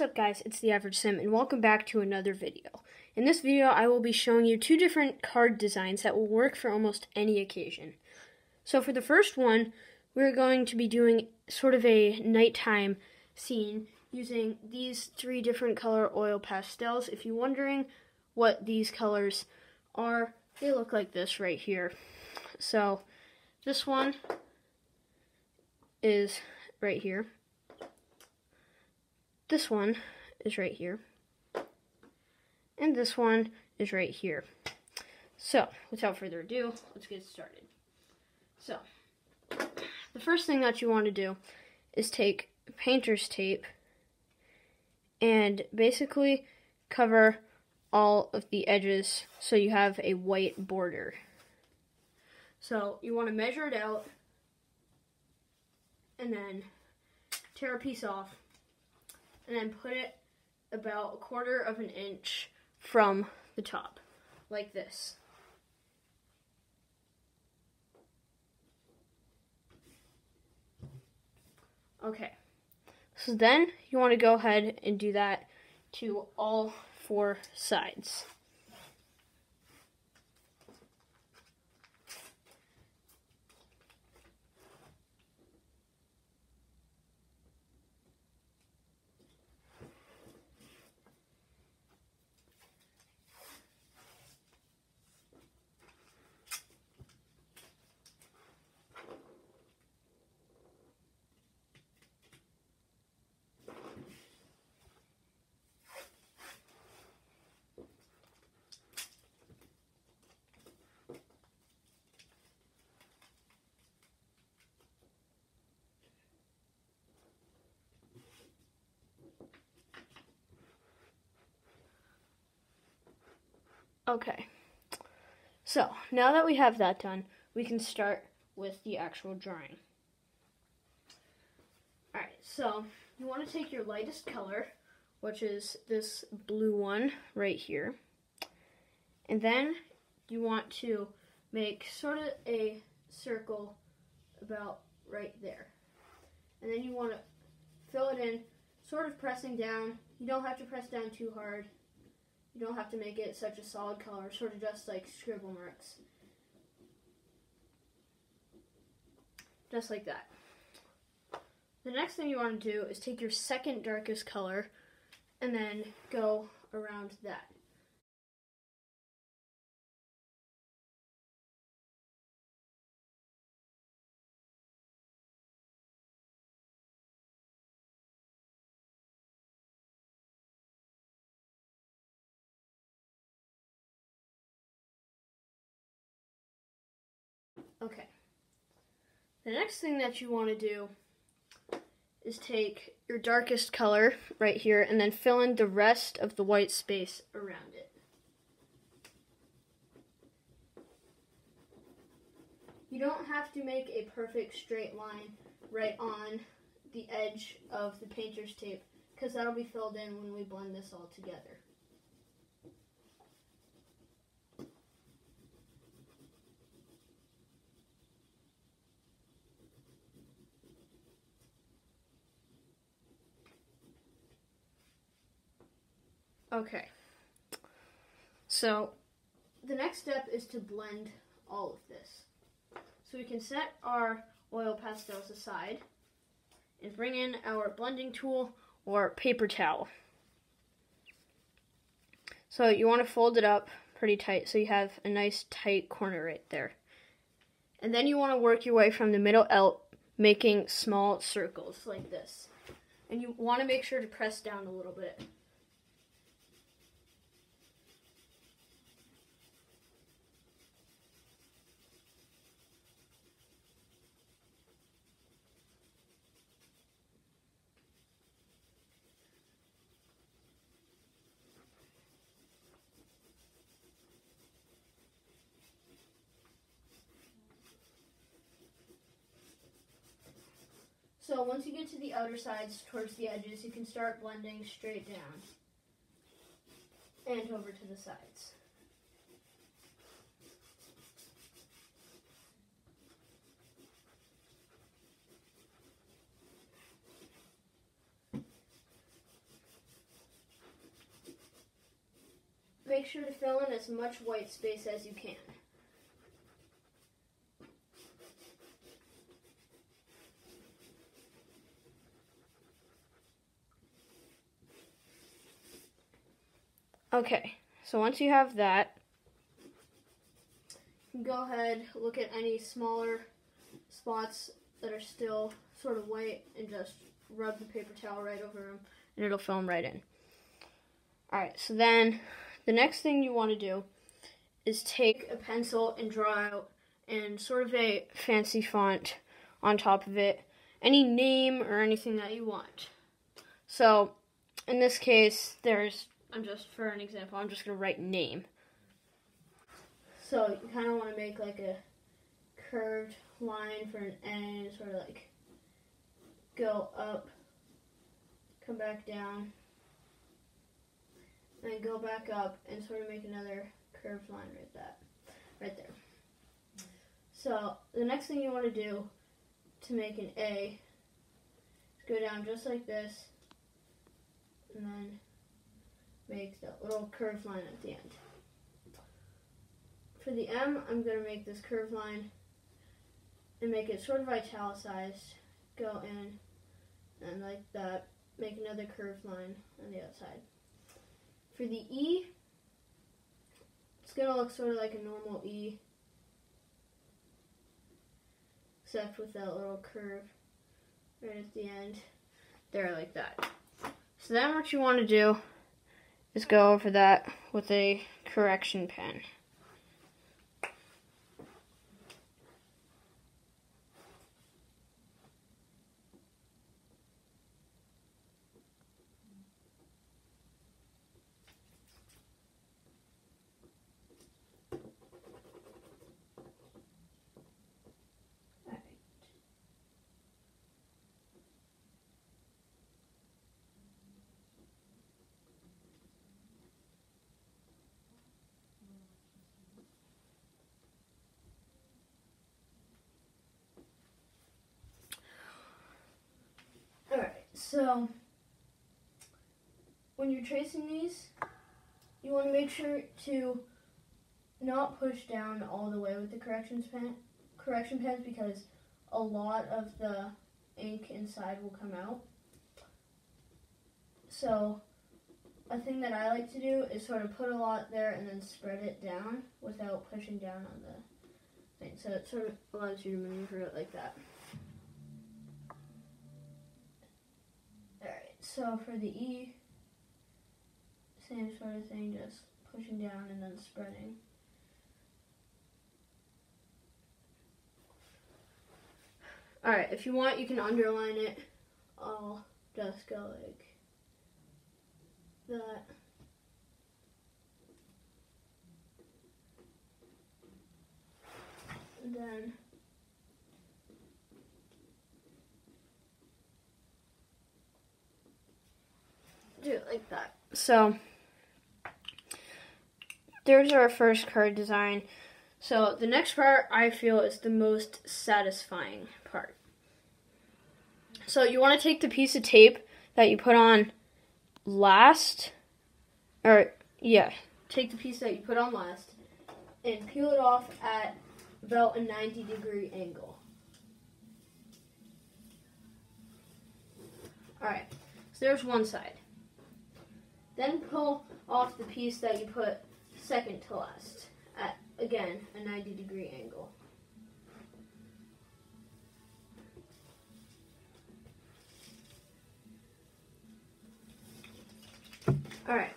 What's up guys, it's the Average Sim and welcome back to another video. In this video I will be showing you two different card designs that will work for almost any occasion. So for the first one, we're going to be doing sort of a nighttime scene using these three different color oil pastels. If you're wondering what these colors are, they look like this right here. So this one is right here. This one is right here. And this one is right here. So, without further ado, let's get started. So, the first thing that you want to do is take painter's tape and basically cover all of the edges so you have a white border. So you want to measure it out and then tear a piece off and then put it about a quarter of an inch from the top, like this. Okay, so then you want to go ahead and do that to all four sides. Okay. So, now that we have that done, we can start with the actual drawing. Alright, so you want to take your lightest color, which is this blue one right here, and then you want to make sort of a circle about right there. And then you want to fill it in, sort of pressing down. You don't have to press down too hard. You don't have to make it such a solid color, sort of just like scribble marks. Just like that. The next thing you want to do is take your second darkest color and then go around that. Okay. The next thing that you want to do is take your darkest color right here and then fill in the rest of the white space around it. You don't have to make a perfect straight line right on the edge of the painter's tape because that'll be filled in when we blend this all together. Okay. So, the next step is to blend all of this. So we can set our oil pastels aside and bring in our blending tool or paper towel. So you want to fold it up pretty tight so you have a nice tight corner right there. And then you want to work your way from the middle out making small circles like this. And you want to make sure to press down a little bit. So once you get to the outer sides towards the edges, you can start blending straight down and over to the sides. Make sure to fill in as much white space as you can. Okay, so once you have that, go ahead, look at any smaller spots that are still sort of white and just rub the paper towel right over them and it'll film right in. Alright, so then the next thing you want to do is take a pencil and draw out and sort of a fancy font on top of it, any name or anything that you want. So in this case, there's, I'm just, for an example, I'm just going to write name. So you kind of want to make like a curved line for an N, sort of like go up, come back down, and go back up and sort of make another curved line right that, right there. So the next thing you want to do to make an A is go down just like this, and then make that little curved line at the end. For the M, I'm going to make this curved line and make it sort of italicized, go in, and like that, make another curved line on the outside. For the E, it's going to look sort of like a normal E, except with that little curve right at the end, there like that. So then what you want to do is go over that with a correction pen. So, when you're tracing these, you want to make sure to not push down all the way with the corrections pen, correction pens because a lot of the ink inside will come out. So, a thing that I like to do is sort of put a lot there and then spread it down without pushing down on the thing. So it sort of allows you to maneuver it like that. So for the E, same sort of thing, just pushing down and then spreading. Alright, if you want, you can underline it. I'll just go like that. And then do it like that. So there's our first card design. So the next part I feel is the most satisfying part. So you want to take the piece of tape that you put on last, or yeah, take the piece that you put on last and peel it off at about a 90 degree angle. Alright, so there's one side. Then pull off the piece that you put second to last at, again, a 90 degree angle. Alright.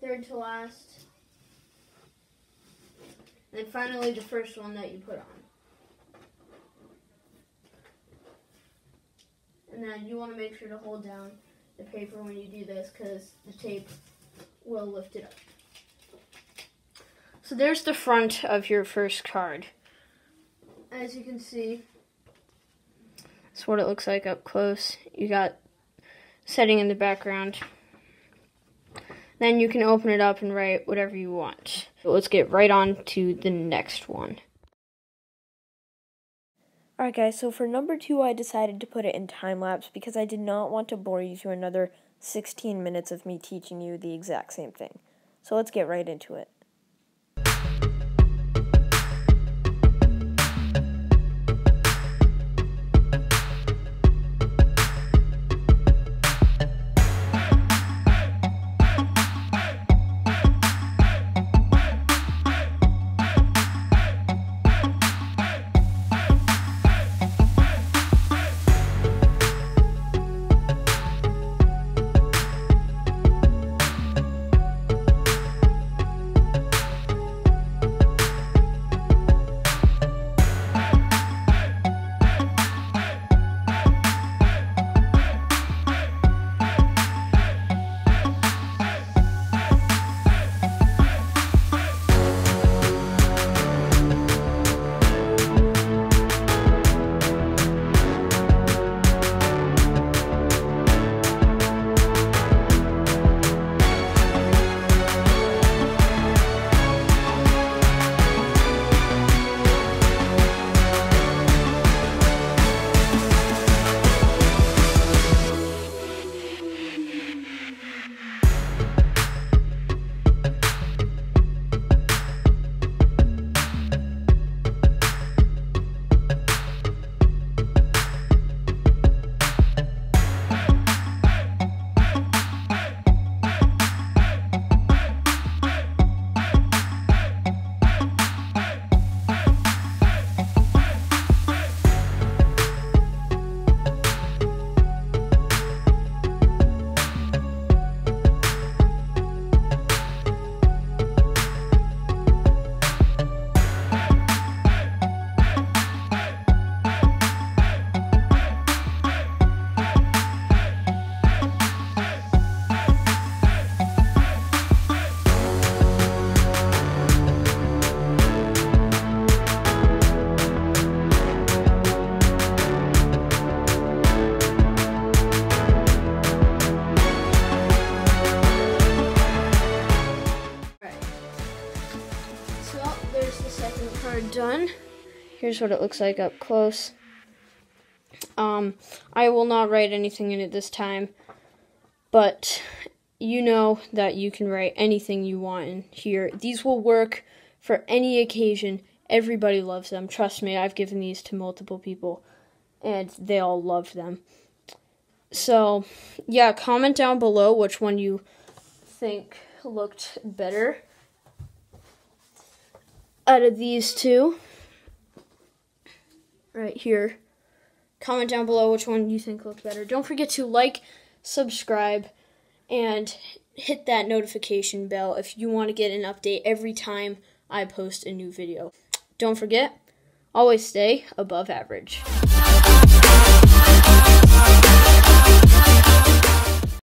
Third to last. And finally the first one that you put on. You want to make sure to hold down the paper when you do this because the tape will lift it up. So there's the front of your first card. As you can see, that's what it looks like up close. You got setting in the background. Then you can open it up and write whatever you want. So let's get right on to the next one. Alright guys, so for number two I decided to put it in time lapse because I did not want to bore you through another 16 minutes of me teaching you the exact same thing. So let's get right into it. Here's what it looks like up close. Um, I will not write anything in it this time, but you know that you can write anything you want in here. These will work for any occasion. Everybody loves them. Trust me, I've given these to multiple people, and they all love them. So, yeah, comment down below which one you think looked better out of these two right here. Comment down below which one you think looked better. Don't forget to like, subscribe, and hit that notification bell if you want to get an update every time I post a new video. Don't forget, always stay above average.